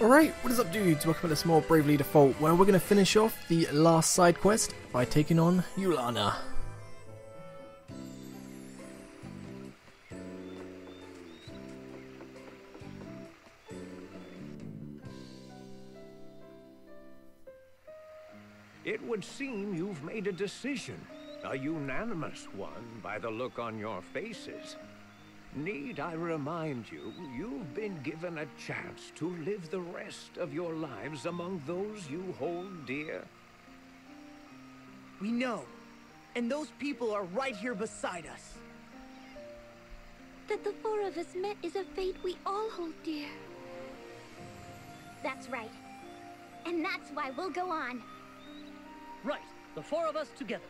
Alright, what is up dudes? Welcome to more Bravely Default, where we're going to finish off the last side quest by taking on Yulyana. It would seem you've made a decision. A unanimous one by the look on your faces. Need I remind you, you've been given a chance to live the rest of your lives among those you hold dear? We know. And those people are right here beside us. That the four of us met is a fate we all hold dear. That's right. And that's why we'll go on. Right, the four of us together.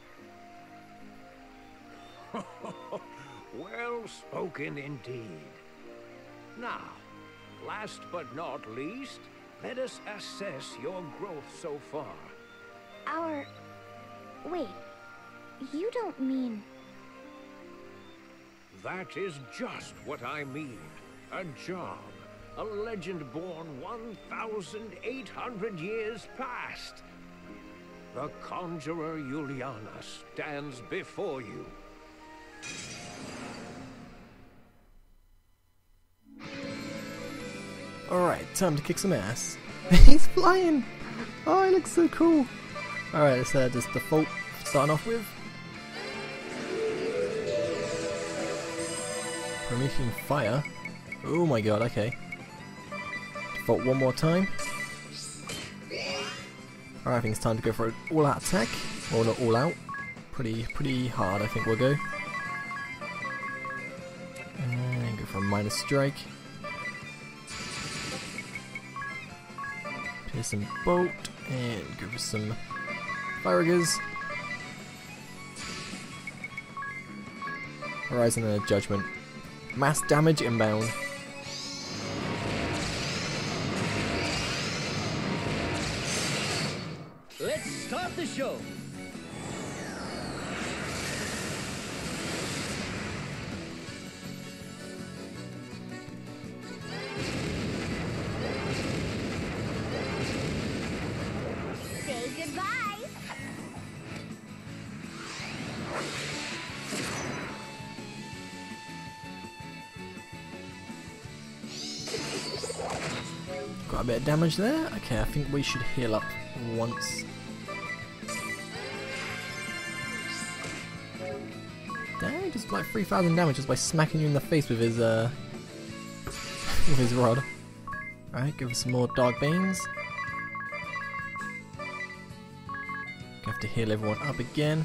well spoken indeed. Now, last but not least, let us assess your growth so far. Our... Wait. You don't mean... That is just what I mean. A job. A legend born 1,800 years past. The Conjurer Yulyana stands before you. Alright, time to kick some ass. He's flying! Oh, he looks so cool! Alright, let's uh, just default starting off with. Promethean Fire. Oh my god, okay. Default one more time. Alright, I think it's time to go for an all-out attack. Or not all out. Pretty, pretty hard, I think we'll go. And go for a minor strike. Piercing boat, and go for some fire Horizon and Judgment. Mass damage inbound. Let's start the show. Bit of damage there. Okay, I think we should heal up once. Dang, just like 3,000 damage just by smacking you in the face with his, uh, with his rod. Alright, give us some more Dark Beams. Have to heal everyone up again.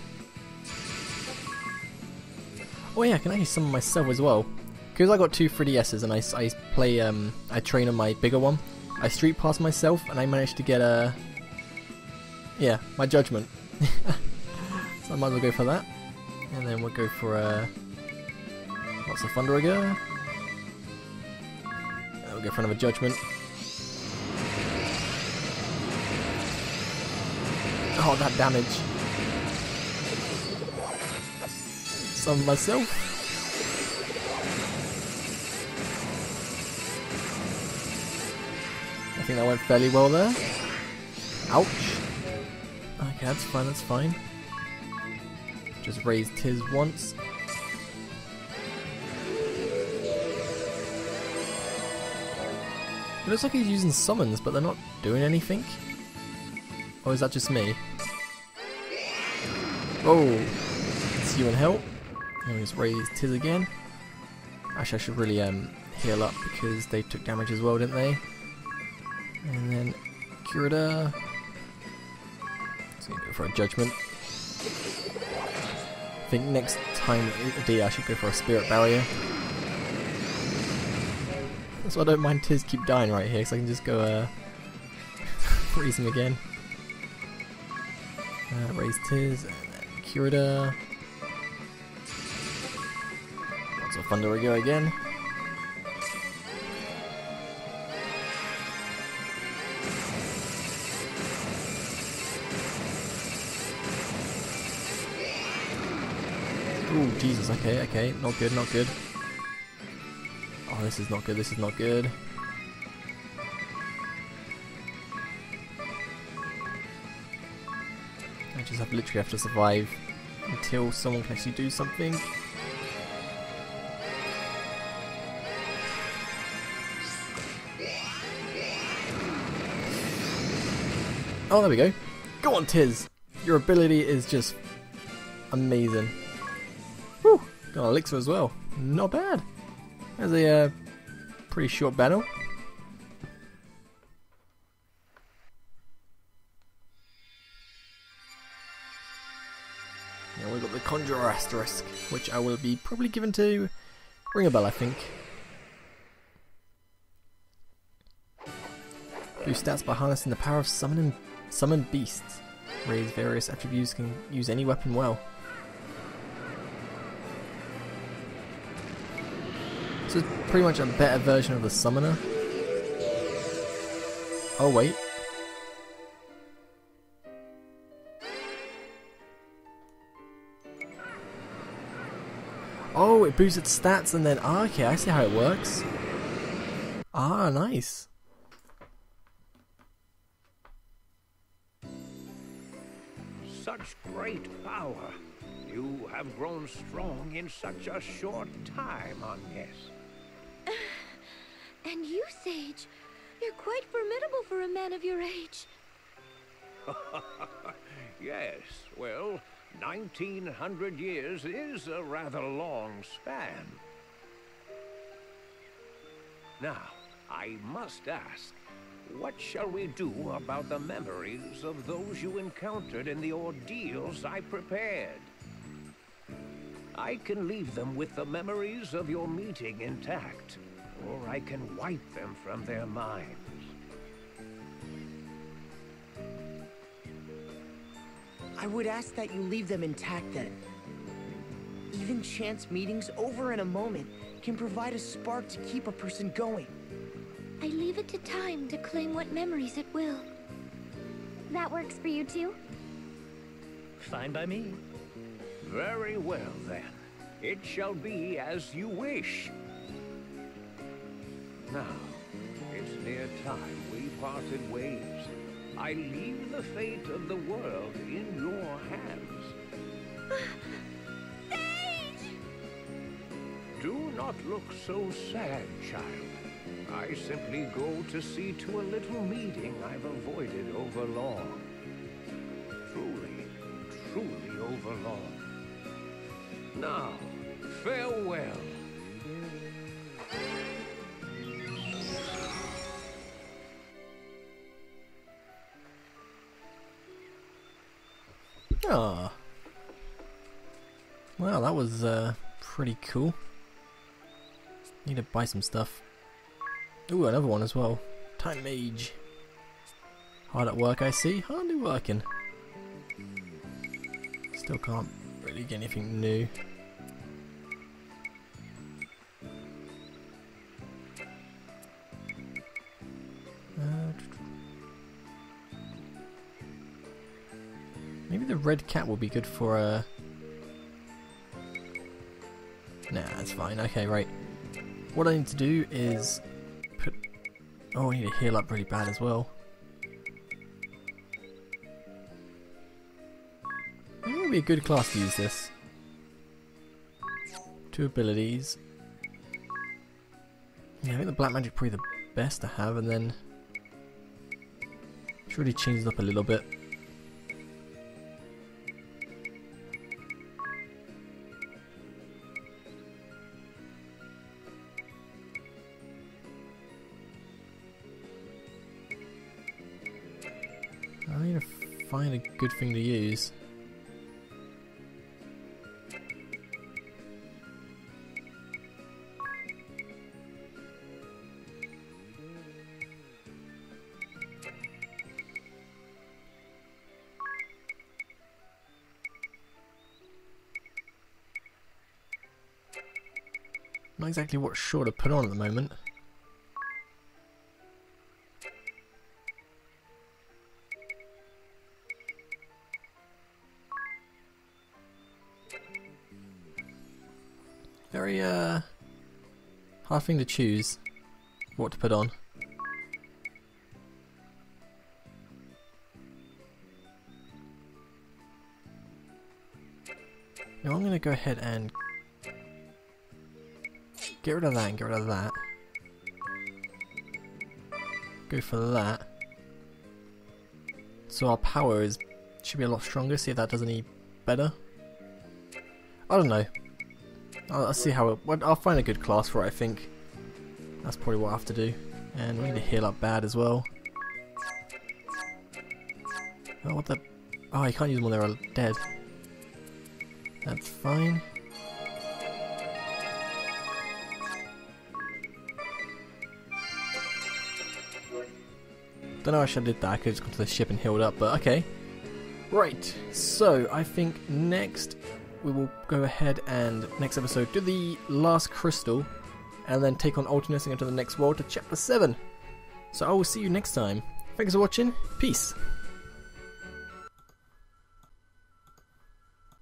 Oh yeah, I can actually summon myself as well. Because I got two 3DSs and I, I play, um, I train on my bigger one. I street pass myself and I managed to get a, yeah, my judgment. so I might as well go for that. And then we'll go for a, lots of Thunder Rigger. And we'll go for another judgment. Oh, that damage. Summon myself. Think that went fairly well there. Ouch. Okay, that's fine, that's fine. Just raised his once. It looks like he's using summons, but they're not doing anything. Or is that just me? Oh, it's you and help. And we just raised his again. Actually, I should really um, heal up because they took damage as well, didn't they? And then Kurita. So go for a judgment. I think next time D I should go for a spirit barrier. So I don't mind Tiz keep dying right here, so I can just go uh freeze him again. Uh, raise Tiz and then Kurita. Lots of Thunder again. Oh, Jesus. Okay, okay. Not good, not good. Oh, this is not good. This is not good. I just have literally have to survive until someone can actually do something. Oh, there we go. Go on, Tiz! Your ability is just amazing. Got elixir as well. Not bad. There's a uh, pretty short battle. Now we've got the Conjurer Asterisk, which I will be probably given to Ringabel, I think. Boost stats by harnessing the power of summoning summon beasts. Raise various attributes can use any weapon well. So it's pretty much a better version of the summoner. Oh wait. Oh, it boosts its stats and then ah, okay, I see how it works. Ah, nice. Such great power. You have grown strong in such a short time, Agnes. And you, Sage, you're quite formidable for a man of your age. yes, well, 1900 years is a rather long span. Now, I must ask, what shall we do about the memories of those you encountered in the ordeals I prepared? I can leave them with the memories of your meeting intact, or I can wipe them from their minds. I would ask that you leave them intact then. Even chance meetings over in a moment can provide a spark to keep a person going. I leave it to time to claim what memories it will. That works for you too? Fine by me. Very well, then. It shall be as you wish. Now, it's near time we parted ways. I leave the fate of the world in your hands. Do not look so sad, child. I simply go to see to a little meeting I've avoided over long. Truly, truly over long. Now, farewell. Ah. Well, that was uh, pretty cool. Need to buy some stuff. Ooh, another one as well. Time Mage. Hard at work, I see. Hardly working. Still can't really get anything new. Uh, Maybe the red cat will be good for a. Nah, that's fine. Okay, right. What I need to do is put. Oh, I need to heal up really bad as well. Be a good class to use this. Two abilities. Yeah, I think the black magic probably the best to have, and then should really change it up a little bit. I need to find a good thing to use. Not exactly what sure to put on at the moment. Very uh hard thing to choose what to put on. Now I'm gonna go ahead and get rid of that and get rid of that. Go for that. So our power is should be a lot stronger. See if that does any better. I don't know. I'll, I'll see how it. I'll find a good class for it. I think that's probably what I have to do. And we need to heal up bad as well. Oh, what the? Oh, you can't use them when they're all dead. That's fine. Don't know I should have did that. I could have just gone to the ship and healed up, but okay. Right. So I think next we will go ahead and next episode do the last crystal, and then take on Ultimus and go to the next world to chapter seven. So I will see you next time. Thanks for watching. Peace.